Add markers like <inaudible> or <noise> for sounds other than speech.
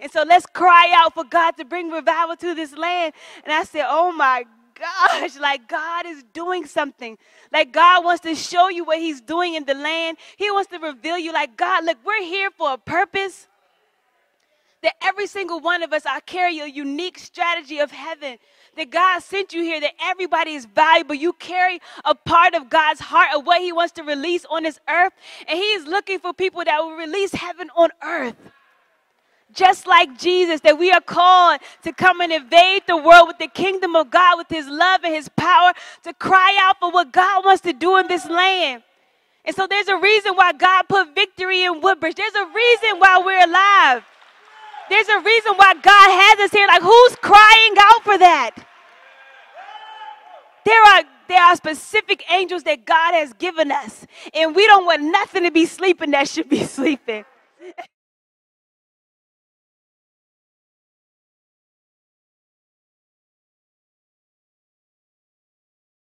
And so let's cry out for God to bring revival to this land. And I said, Oh my gosh, like God is doing something. Like God wants to show you what He's doing in the land. He wants to reveal you, like, God, look, we're here for a purpose. That every single one of us are carry a unique strategy of heaven. That God sent you here, that everybody is valuable. You carry a part of God's heart of what He wants to release on this earth. And He is looking for people that will release heaven on earth just like Jesus, that we are called to come and invade the world with the kingdom of God, with His love and His power, to cry out for what God wants to do in this land. And so there's a reason why God put victory in Woodbridge. There's a reason why we're alive. There's a reason why God has us here. Like, who's crying out for that? There are there are specific angels that God has given us, and we don't want nothing to be sleeping that should be <laughs> sleeping.